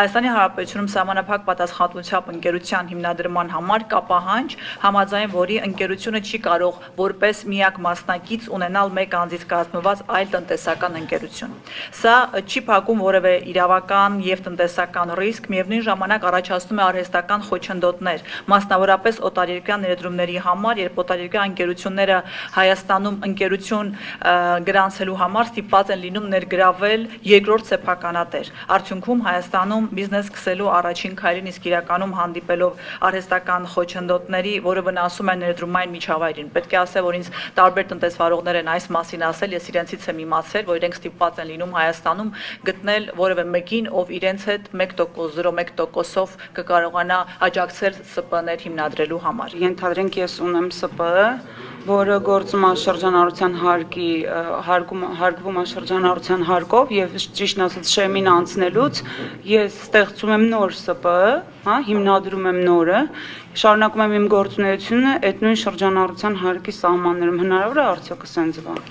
Հայաստանի Հանրապետությունում սահմանափակ պատասխանատվությամբ ընկերության հիմնադրման համար կա պահանջ, համաձայն որի ընկերությունը չի կարող որպես միակ մասնակից ունենալ մեկ անձից կազմված այլ տնտեսական ընկերություն։ Սա չի փակում որևէ իրավական եւ տնտեսական ռիսկ, միևնույն ժամանակ առաջացնում է արհեստական խոչընդոտներ, մասնավորապես օտարերկրյա ներդրումների համար, երբ օտարերկրյա ընկերությունները Հայաստանում ընկերություն գրանցելու համար ստիպված են լինում ներգրավել երկրորդ սեփականատեր։ Արդյունքում Հայաստանում բիզնես սկսելու առաջին քայլին իսկ իրականում հանդիպելով արհեստական խոչընդոտների, որը վնասում է ներդրումային միջավայրին։ Պետք է ասել, որ ինձ տարբեր տնտեսվարողներ են այս մասին ասել, ես իրենցից եմ իմացել, որ իրենք ստիպված են լինում Հայաստանում գտնել որևէ մեկին, ով իրենց հետ 1% 0.1%-ով կկարողանա աջակցել ՍՊ-ներ հիմնադրելու համար։ Ենթադրենք ես ունեմ ՍՊ, որը գործում է շրջանառության հարկի հարկում հարկվում է շրջանառության հարկով եւ ճիշտ ասած շեմին անցնելուց ես ստեղծում եմ նոր ՍՊ, հա, հիմնադրում եմ նորը, շարունակում եմ իմ գործունեությունը այդ նույն շրջանառության հարկի սահմաններում հնարավոր է արդյոք սենց բան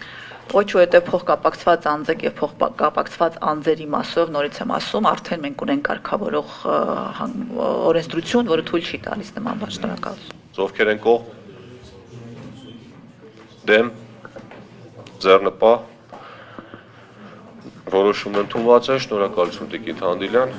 ոչ որովհետև փոխկապակցված անձեք եւ փոխկապակցված անձերի մասով նորից եմ ասում, արդեն մենք ունենք կարգավորող օրենսդրություն, որը թույլ չի տալիս նման բան շնորհակալություն։ Ովքեր են կողմ դեմ ձեռնպահ որոշումն ընդունված է շնորհակալություն Տիկին Թանդիլյան